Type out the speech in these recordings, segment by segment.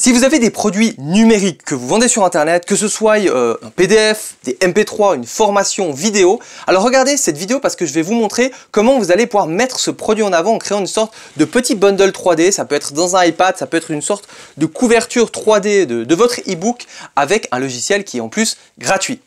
Si vous avez des produits numériques que vous vendez sur internet, que ce soit euh, un PDF, des MP3, une formation vidéo, alors regardez cette vidéo parce que je vais vous montrer comment vous allez pouvoir mettre ce produit en avant en créant une sorte de petit bundle 3D. Ça peut être dans un iPad, ça peut être une sorte de couverture 3D de, de votre e-book avec un logiciel qui est en plus gratuit.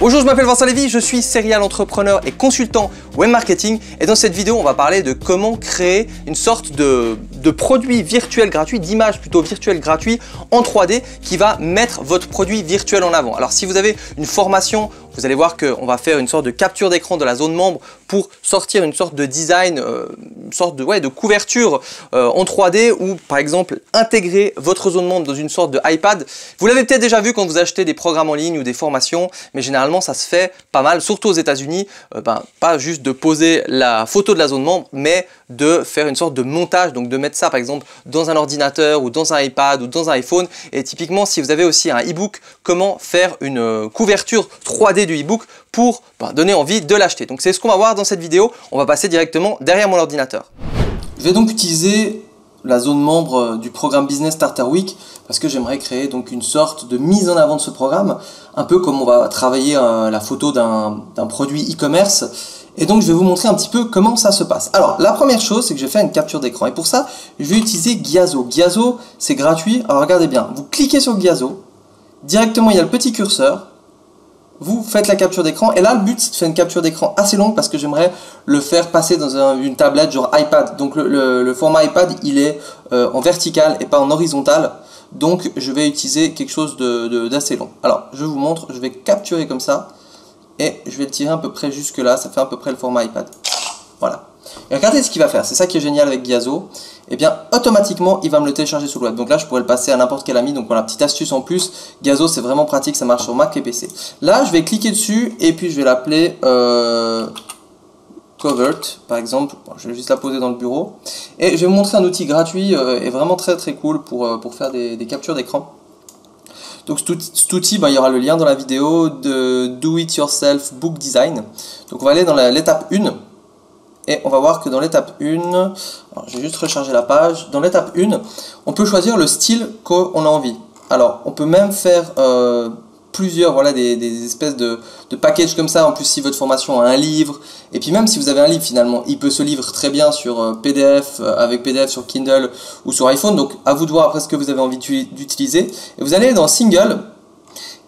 Bonjour, je m'appelle Vincent Lévy, je suis serial entrepreneur et consultant web marketing et dans cette vidéo on va parler de comment créer une sorte de, de produit virtuel gratuit, d'image plutôt virtuelle gratuit en 3D qui va mettre votre produit virtuel en avant. Alors si vous avez une formation vous allez voir qu'on va faire une sorte de capture d'écran de la zone membre pour sortir une sorte de design, euh, une sorte de, ouais, de couverture euh, en 3D ou par exemple intégrer votre zone membre dans une sorte de iPad. Vous l'avez peut-être déjà vu quand vous achetez des programmes en ligne ou des formations, mais généralement ça se fait pas mal, surtout aux États-Unis, euh, ben, pas juste de poser la photo de la zone membre, mais de faire une sorte de montage, donc de mettre ça par exemple dans un ordinateur ou dans un iPad ou dans un iPhone. Et typiquement, si vous avez aussi un e-book, comment faire une couverture 3D du e-book pour bah, donner envie de l'acheter. Donc c'est ce qu'on va voir dans cette vidéo. On va passer directement derrière mon ordinateur. Je vais donc utiliser la zone membre euh, du programme Business Starter Week parce que j'aimerais créer donc une sorte de mise en avant de ce programme, un peu comme on va travailler euh, la photo d'un produit e-commerce. Et donc je vais vous montrer un petit peu comment ça se passe. Alors la première chose c'est que je vais faire une capture d'écran et pour ça je vais utiliser Giazo. Giazo c'est gratuit, alors regardez bien, vous cliquez sur Giazo, directement il y a le petit curseur, vous faites la capture d'écran. Et là, le but, c'est de faire une capture d'écran assez longue parce que j'aimerais le faire passer dans une tablette genre iPad. Donc le, format iPad, il est euh, en vertical et pas en horizontal. Donc je vais utiliser quelque chose d'assez long. Alors, je vous montre, je vais capturer comme ça. Et je vais le tirer à peu près jusque là. Ça fait à peu près le format iPad. Voilà. Et regardez ce qu'il va faire, c'est ça qui est génial avec Giazo. Et eh bien, automatiquement, il va me le télécharger sur le web. Donc là, je pourrais le passer à n'importe quel ami. Donc voilà, petite astuce en plus. Giazo, c'est vraiment pratique, ça marche sur Mac et PC. Là, je vais cliquer dessus et puis je vais l'appeler euh, Covert, par exemple. je vais juste la poser dans le bureau. Et je vais vous montrer un outil gratuit euh, et vraiment très très cool pour, euh, pour faire des, captures d'écran. Donc cet outil, ben, il y aura le lien dans la vidéo de Do It Yourself Book Design. Donc on va aller dans l'étape 1 et on va voir que dans l'étape 1, je vais juste recharger la page, dans l'étape 1, on peut choisir le style qu'on a envie. Alors, on peut même faire euh, plusieurs, voilà, des, espèces de, packages comme ça, en plus si votre formation a un livre, et puis même si vous avez un livre finalement, il peut se livre très bien sur euh, PDF, euh, avec PDF sur Kindle ou sur iPhone, donc à vous de voir après ce que vous avez envie d'utiliser. Et vous allez dans Single,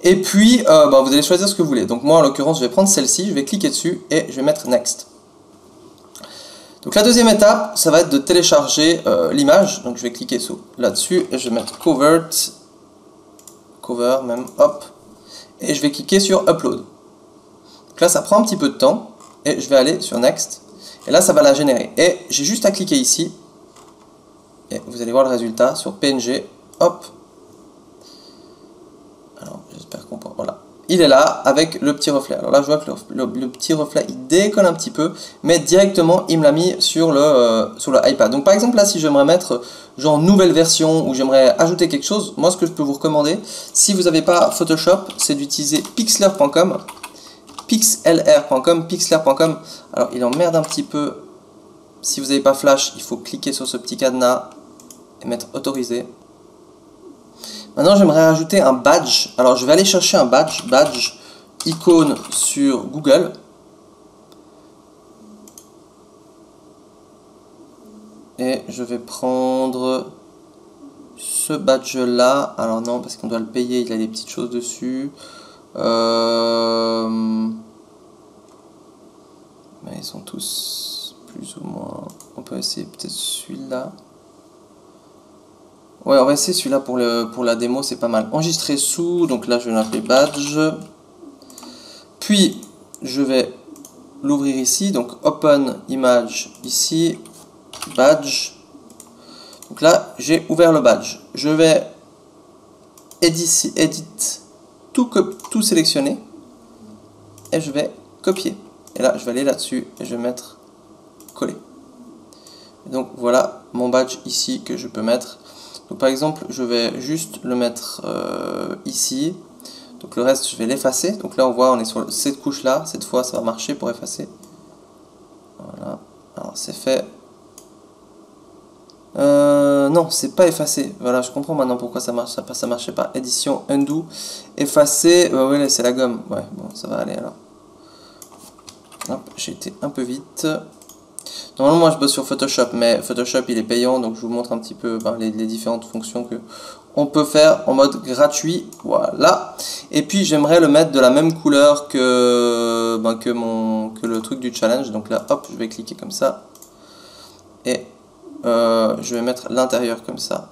et puis bah, vous allez choisir ce que vous voulez. Donc moi en l'occurrence je vais prendre celle-ci, je vais cliquer dessus, et je vais mettre Next. Donc la deuxième étape, ça va être de télécharger euh, l'image. Donc je vais cliquer là-dessus et je vais mettre Covert, Cover même, hop. Et je vais cliquer sur Upload. Donc là, ça prend un petit peu de temps. Et je vais aller sur Next. Et là, ça va la générer. Et j'ai juste à cliquer ici. Et vous allez voir le résultat sur PNG. Hop. Alors, j'espère qu'on peut... Voilà il est là avec le petit reflet. Alors là, je vois que le, petit reflet, il décolle un petit peu, mais directement, il me l'a mis sur le, euh, sur le iPad. Donc par exemple, là, si j'aimerais mettre genre nouvelle version ou j'aimerais ajouter quelque chose, moi, ce que je peux vous recommander, si vous n'avez pas Photoshop, c'est d'utiliser pixlr.com, pixlr.com, pixlr.com. Alors, il emmerde un petit peu. Si vous n'avez pas Flash, il faut cliquer sur ce petit cadenas et mettre autorisé. Maintenant, j'aimerais rajouter un badge. Alors, je vais aller chercher un badge, badge icône sur Google. Et je vais prendre ce badge-là. Alors non, parce qu'on doit le payer, il a des petites choses dessus. Euh, mais ils sont tous plus ou moins... On peut essayer peut-être celui-là. Ouais, on va essayer celui-là pour, la démo, c'est pas mal. Enregistrer sous, donc là je vais l'appeler badge. Puis je vais l'ouvrir ici, donc open image ici, badge. Donc là j'ai ouvert le badge. Je vais edit, edit tout, tout sélectionner et je vais copier. Et là je vais aller là-dessus et je vais mettre coller. donc voilà mon badge ici que je peux mettre par exemple, je vais juste le mettre euh, ici. Donc le reste, je vais l'effacer. Donc là, on voit, on est sur cette couche-là. Cette fois, ça va marcher pour effacer. Voilà. Alors, c'est fait. Euh, non, c'est pas effacé. Voilà, je comprends maintenant pourquoi ça marche. Ça, ça marchait pas. Édition, undo, effacer. Euh, ouais, c'est la gomme. Ouais, bon, ça va aller alors. Hop, j'ai été un peu vite. Normalement, moi, je bosse sur Photoshop, mais Photoshop, il est payant, donc je vous montre un petit peu ben, les, différentes fonctions que on peut faire en mode gratuit. Voilà. Et puis, j'aimerais le mettre de la même couleur que, ben, que, mon, que le truc du challenge. Donc là, hop, je vais cliquer comme ça. Et euh, je vais mettre l'intérieur comme ça.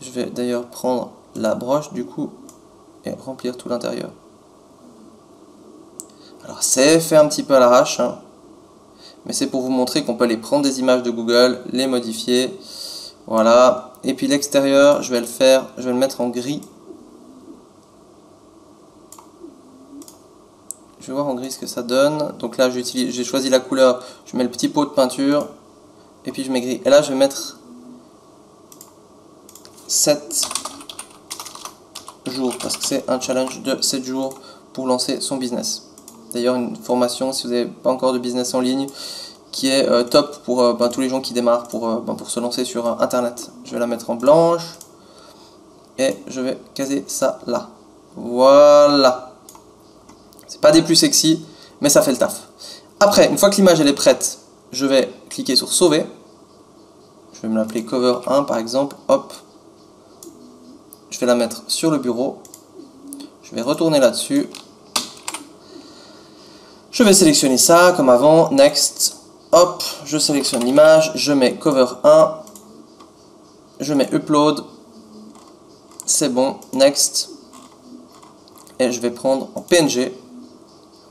Je vais d'ailleurs prendre la broche, du coup, et remplir tout l'intérieur. Alors, c'est fait un petit peu à l'arrache, hein mais c'est pour vous montrer qu'on peut aller prendre des images de Google, les modifier, voilà, et puis l'extérieur, je vais le faire, je vais le mettre en gris, je vais voir en gris ce que ça donne, donc là j'ai choisi la couleur, je mets le petit pot de peinture, et puis je mets gris, et là je vais mettre 7 jours, parce que c'est un challenge de 7 jours pour lancer son business. D'ailleurs, une formation, si vous n'avez pas encore de business en ligne, qui est euh, top pour euh, ben, tous les gens qui démarrent pour, euh, ben, pour se lancer sur Internet. Je vais la mettre en blanche et je vais caser ça là. Voilà. C'est pas des plus sexy, mais ça fait le taf. Après, une fois que l'image elle est prête, je vais cliquer sur sauver. Je vais me l'appeler cover 1 par exemple. Hop. Je vais la mettre sur le bureau. Je vais retourner là-dessus. Je vais sélectionner ça comme avant, next, hop, je sélectionne l'image, je mets cover 1, je mets upload, c'est bon, next, et je vais prendre en PNG,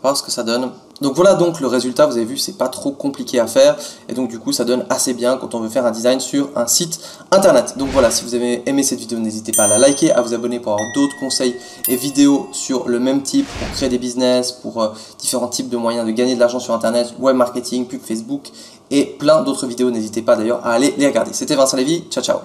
voir ce que ça donne. Donc voilà donc le résultat, vous avez vu, c'est pas trop compliqué à faire et donc du coup ça donne assez bien quand on veut faire un design sur un site internet. Donc voilà, si vous avez aimé cette vidéo, n'hésitez pas à la liker, à vous abonner pour avoir d'autres conseils et vidéos sur le même type pour créer des business, pour euh, différents types de moyens de gagner de l'argent sur internet, web marketing, pub Facebook et plein d'autres vidéos. N'hésitez pas d'ailleurs à aller les regarder. C'était Vincent Lévy, ciao ciao